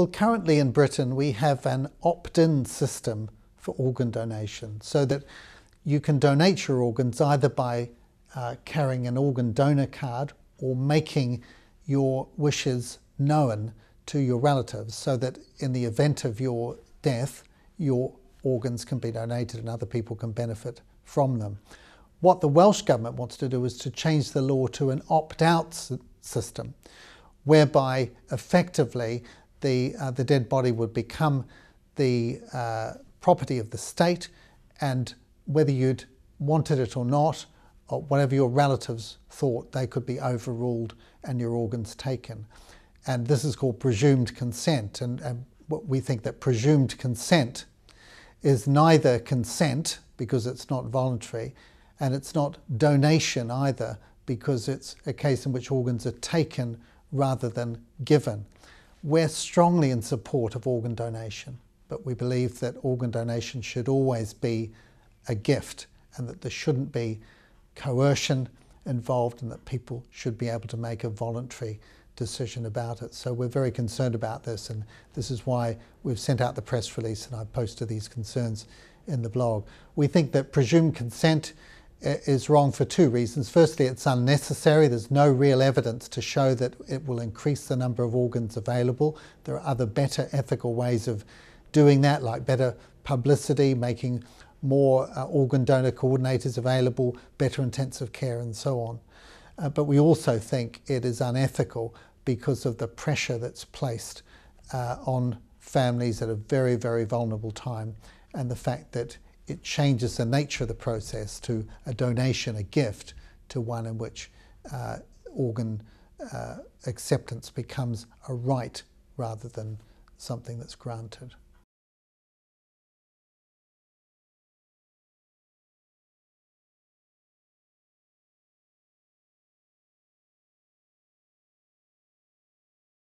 Well, currently in Britain, we have an opt in system for organ donation so that you can donate your organs either by uh, carrying an organ donor card or making your wishes known to your relatives so that in the event of your death, your organs can be donated and other people can benefit from them. What the Welsh Government wants to do is to change the law to an opt out system, whereby effectively the, uh, the dead body would become the uh, property of the state, and whether you'd wanted it or not, or whatever your relatives thought, they could be overruled and your organs taken. And this is called presumed consent. And, and we think that presumed consent is neither consent, because it's not voluntary, and it's not donation either, because it's a case in which organs are taken rather than given. We're strongly in support of organ donation, but we believe that organ donation should always be a gift and that there shouldn't be coercion involved and that people should be able to make a voluntary decision about it. So we're very concerned about this and this is why we've sent out the press release and I've posted these concerns in the blog. We think that presumed consent is wrong for two reasons. Firstly, it's unnecessary. There's no real evidence to show that it will increase the number of organs available. There are other better ethical ways of doing that, like better publicity, making more uh, organ donor coordinators available, better intensive care, and so on. Uh, but we also think it is unethical because of the pressure that's placed uh, on families at a very, very vulnerable time and the fact that it changes the nature of the process to a donation, a gift, to one in which uh, organ uh, acceptance becomes a right rather than something that's granted.